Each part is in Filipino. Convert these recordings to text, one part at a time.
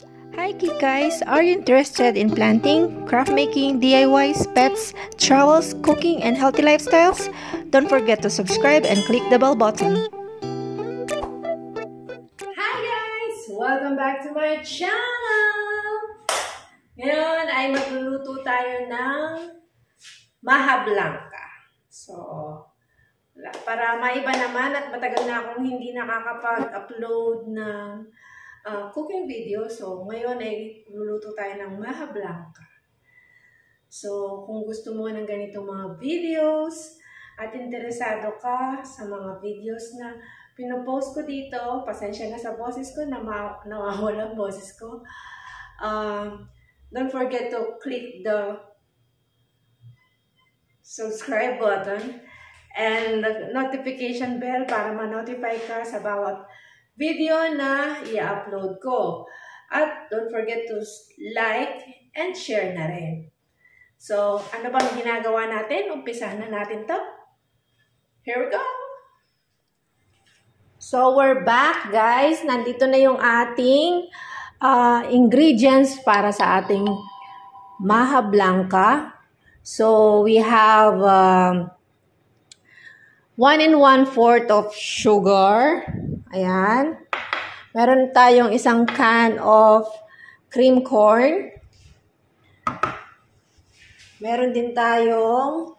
Hi guys, are you interested in planting, craft making, DIYs, pets, travels, cooking, and healthy lifestyles? Don't forget to subscribe and click the bell button. Hi guys! Welcome back to my channel! Ngayon ay magluluto tayo ng maha blanca. So, para maiba naman at matagal na akong hindi nakakapag-upload ng uh, cooking video. So, ngayon ay luluto tayo ng maha blanca. So, kung gusto mo ng ganitong mga videos at interesado ka sa mga videos na pinopost ko dito, pasensya na sa boses ko, na nawawala ang boses ko. Um, don't forget to click the subscribe button and the notification bell para ma-notify ka sa bawat video na i-upload ko. At don't forget to like and share na rin. So, ano bang ginagawa natin? Umpisahan na natin to. Here we go! So, we're back, guys. Nandito na yung ating uh, ingredients para sa ating maha blanca. So, we have um, 1 and 1 fourth of sugar. Ayan. Meron tayong isang can of cream corn. Meron din tayong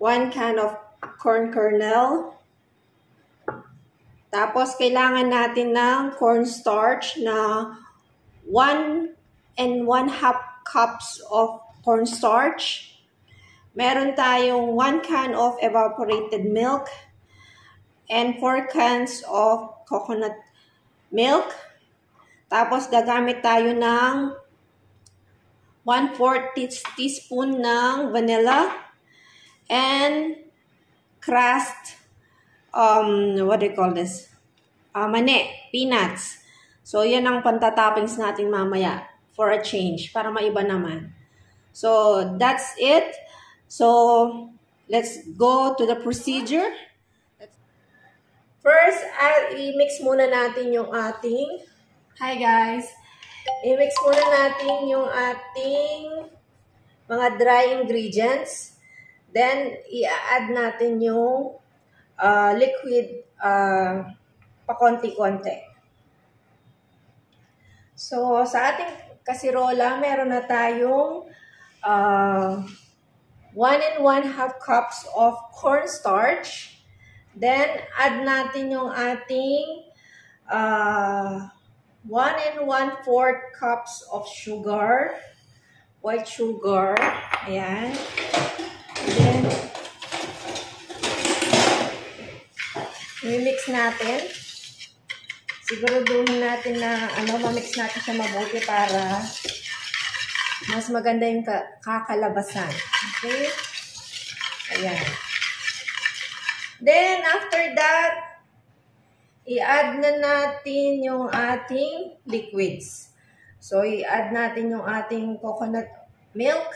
1 can of corn kernel. Tapos, kailangan natin ng cornstarch na 1 and 1 half cups of cornstarch. Meron tayong 1 can of evaporated milk and 4 cans of coconut milk. Tapos, gagamit tayo ng 1/4 teaspoon ng vanilla and crushed um, what do you call this? Uh, mane, peanuts. So, yan ang pantatoppings natin mamaya for a change, para maiba naman. So, that's it. So, let's go to the procedure. First, uh, i-mix muna natin yung ating, hi guys, i-mix muna natin yung ating mga dry ingredients. Then, i-add natin yung uh, liquid uh, pakonti-konti. So, sa ating kasirola, meron na tayong uh, 1 and 1 half cups of cornstarch. Then, add natin yung ating uh, 1 and 1 4 cups of sugar, white sugar. Ayan. Then, i-mix natin. Siguraduhin natin na ano, ma-mix natin siya mabuti para mas maganda yung kakalabasan. Okay? Ayan. Then, after that, i-add na natin yung ating liquids. So, i-add natin yung ating coconut milk,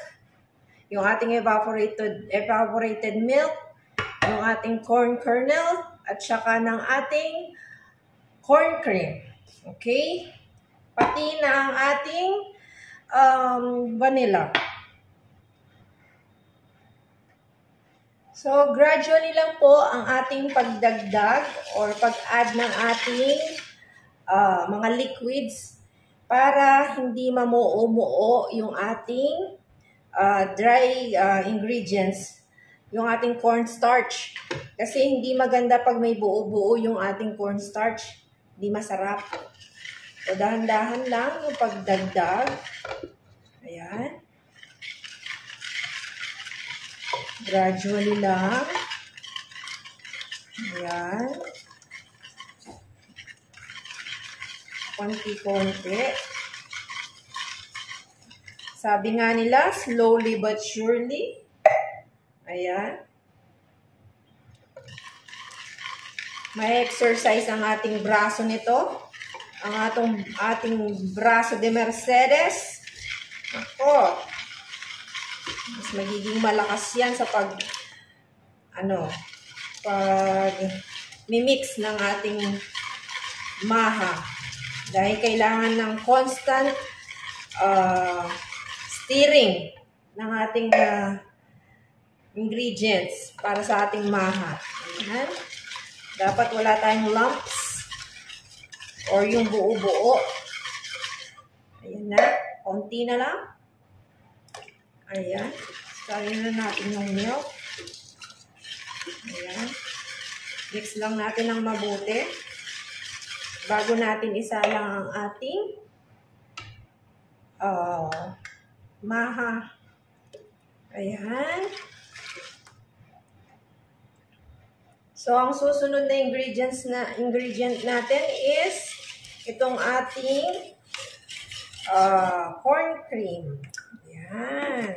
yung ating evaporated, evaporated milk, yung ating corn kernel, at saka ng ating corn cream. Okay? Pati na ang ating um, vanilla. So, gradually lang po ang ating pagdagdag or pag-add ng ating uh, mga liquids para hindi mamuo-muo yung ating uh, dry uh, ingredients, yung ating cornstarch. Kasi hindi maganda pag may buo-buo yung ating cornstarch. Hindi masarap. So, dahan-dahan lang yung pagdagdag. Ayan. Gradually lang. Ayan. Konti-konti. Sabi nga nila, slowly but surely. Ayan. May exercise ang ating braso nito. Ang atong, ating braso de Mercedes. Ako. Mas magiging malakas yan sa pag, ano, pag mimix ng ating maha. Dahil kailangan ng constant uh, steering ng ating uh, ingredients para sa ating maha. Ayan. Dapat wala tayong lumps or yung buo-buo. Ayan na. Konti na lang. Ayan. Sarin na natin yung milk. Ayan. Mix lang natin ng mabuti. Bago natin isalang ang ating uh, maha. Ayan. So, ang susunod na ingredients na ingredient natin is itong ating uh, corn cream. Ayan.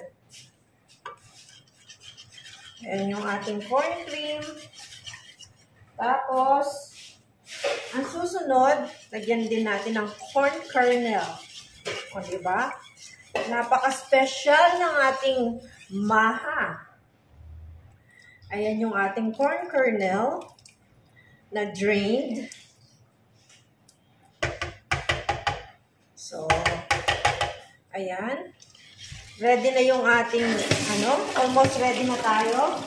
Ayan yung ating corn cream. Tapos, ang susunod, lagyan din natin ng corn kernel. O, diba? Napaka-special ng ating maha. Ayan yung ating corn kernel na drained. So, ayan. Ready na yung ating, ano, almost ready na tayo.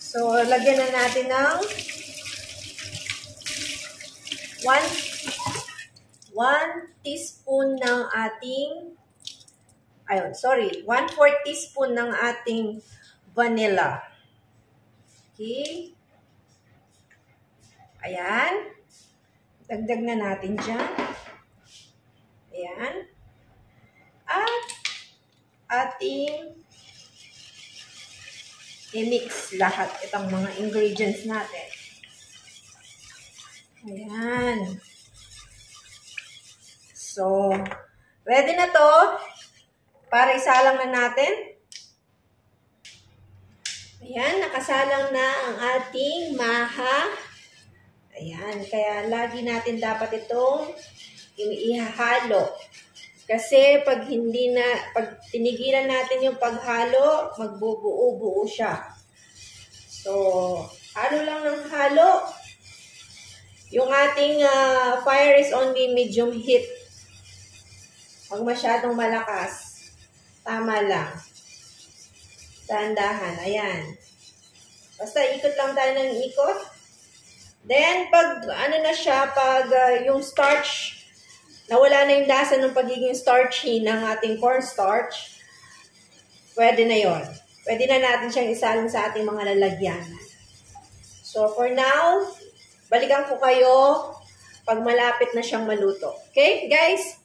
So, lagyan na natin ng 1 1 teaspoon ng ating, ayun, sorry, 1 4 teaspoon ng ating vanilla. Okay. Ayan. Dagdag na natin dyan. Ayan. At ating i-mix lahat itong mga ingredients natin. Ayan. So, ready na to. Para isalang na natin. Ayan, nakasalang na ang ating maha. Ayan, kaya lagi natin dapat itong ihahalo. Kasi pag hindi na, pag tinigilan natin yung paghalo, magbubuo-buo siya. So, halo lang ng halo. Yung ating uh, fire is only medium heat Huwag masyadong malakas. Tama lang. Dahan-dahan. Ayan. Basta ikot lang tayo ng ikot. Then, pag ano na siya, pag uh, yung starch, nawala na yung lasa ng pagiging starchy ng ating cornstarch, pwede na yon. Pwede na natin siyang isalin sa ating mga lalagyan. So, for now, balikan ko kayo pag malapit na siyang maluto. Okay, guys?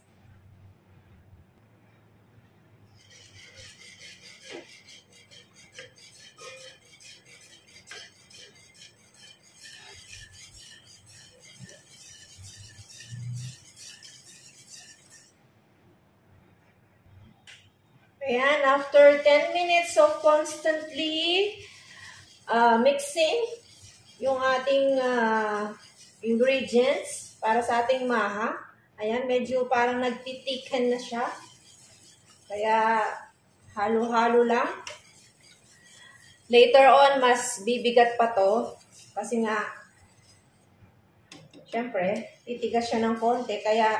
Ayan, after 10 minutes of constantly uh, mixing yung ating uh, ingredients para sa ating maha, ayan, medyo parang nagtitikan na siya. Kaya, halo-halo lang. Later on, mas bibigat pa to. Kasi nga, syempre, titigas siya ng konti. Kaya,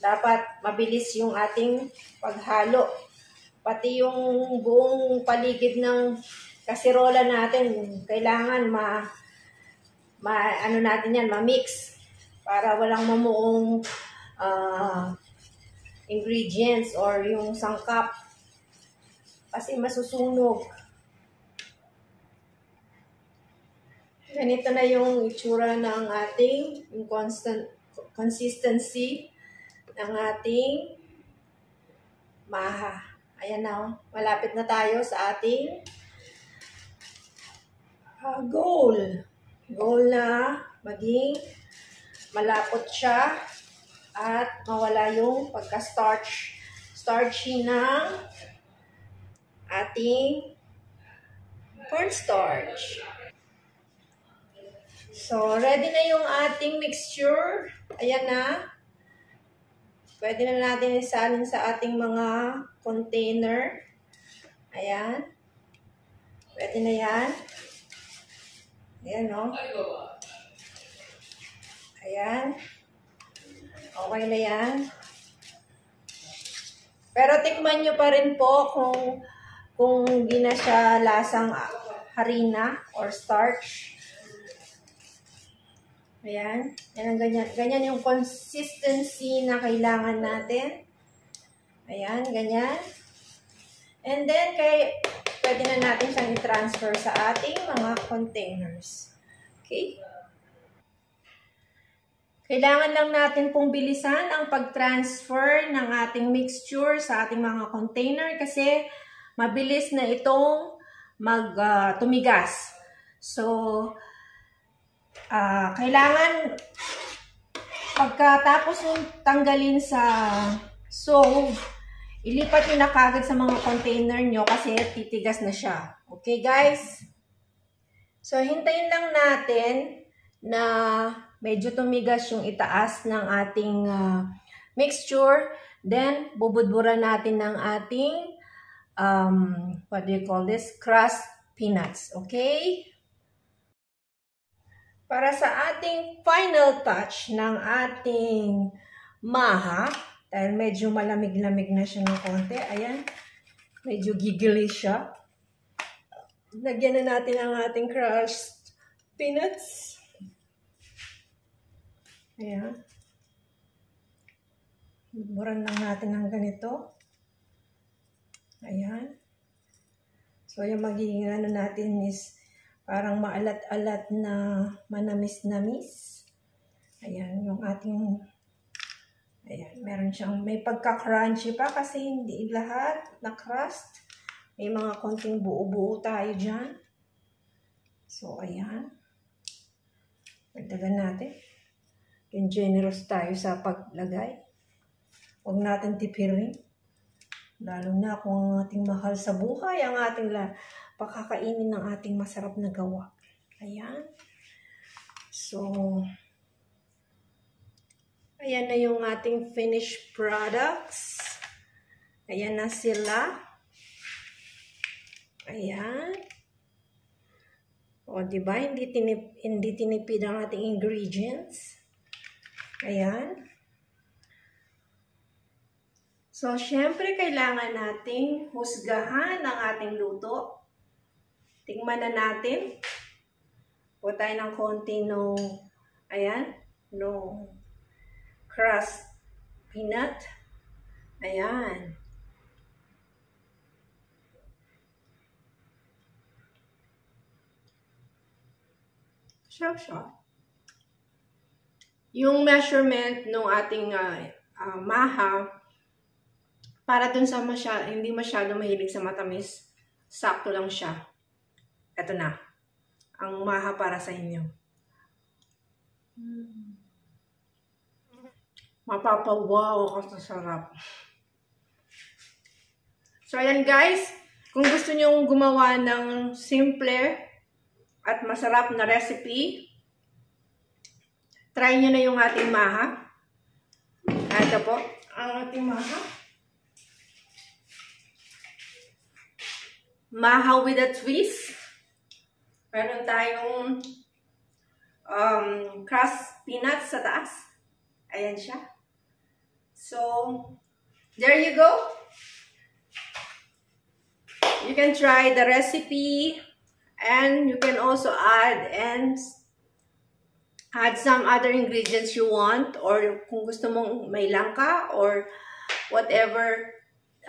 dapat mabilis yung ating paghalo pati yung buong paligid ng kasirola natin, kailangan ma, ma ano natin yan, ma-mix para walang mamuong uh, ingredients or yung sangkap kasi masusunog. Ganito na yung itsura ng ating yung constant consistency ng ating maha. Ayan na, oh. malapit na tayo sa ating uh, goal. Goal na maging malapot siya at mawala yung pagka-starch starchy ng ating cornstarch. So, ready na yung ating mixture. Ayan na. Pwede na natin isalin sa ating mga container. Ayan. Pwede na yan. Ayan, no? Ayan. Okay na yan. Pero tikman nyo pa rin po kung kung hindi na siya lasang harina or starch. Ayan. Yan ang ganyan. Ganyan yung consistency na kailangan natin. Ayan, ganyan. And then, kay, pwede na natin siyang i-transfer sa ating mga containers. Okay? Kailangan lang natin pong bilisan ang pag-transfer ng ating mixture sa ating mga container kasi mabilis na itong mag uh, tumigas. So, uh, kailangan pagkatapos ng tanggalin sa stove, ilipat nyo na kagad sa mga container nyo kasi titigas na siya. Okay, guys? So, hintayin lang natin na medyo tumigas yung itaas ng ating uh, mixture. Then, bubudburan natin ng ating um, what do you call this? Crushed peanuts. Okay? Para sa ating final touch ng ating maha, dahil medyo malamig-lamig na siya ng konti, ayan, medyo giggly siya. Lagyan na natin ang ating crushed peanuts. Ayan. Buran lang natin ng ganito. Ayan. So, yung magiging ano natin is parang maalat-alat na manamis-namis. Ayan, yung ating ayan, meron siyang may pagka-crunchy pa kasi hindi lahat na crust. May mga konting buo-buo tayo dyan. So, ayan. Pagdagan natin. Yung generous tayo sa paglagay. Huwag natin tipirin. Lalo na kung ang ating mahal sa buhay, ang ating la pakakainin ng ating masarap na gawa. Ayan. So, ayan na yung ating finished products. Ayan na sila. Ayan. O, di ba? Hindi, tinip, hindi tinipid ang ating ingredients. Ayan. So, syempre, kailangan nating husgahan ang ating luto. Tingnan na natin. O tayo ng konti no, ayan, no crust peanut. Ayan. Sharp, sharp. Yung measurement ng ating uh, uh, maha, para dun sa masya, hindi masyado mahilig sa matamis, sakto lang siya. Ito na. Ang maha para sa inyo. Mm. Mapapawaw ako sa sarap. So, ayan guys. Kung gusto nyo gumawa ng simple at masarap na recipe, try nyo na yung ating maha. Ito po, ang ating maha. Maha with a twist. Meron tayong um, crust peanuts sa taas. Ayan siya. So, there you go. You can try the recipe and you can also add and add some other ingredients you want or kung gusto mong may langka or whatever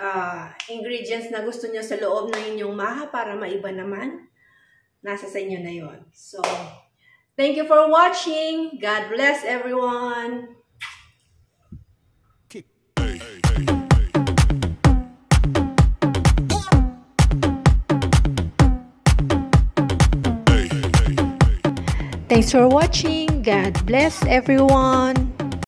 uh, ingredients na gusto nyo sa loob ng inyong maha para maiba naman, nasa sa inyo na yon. So, thank you for watching. God bless everyone. Thanks for watching. God bless everyone.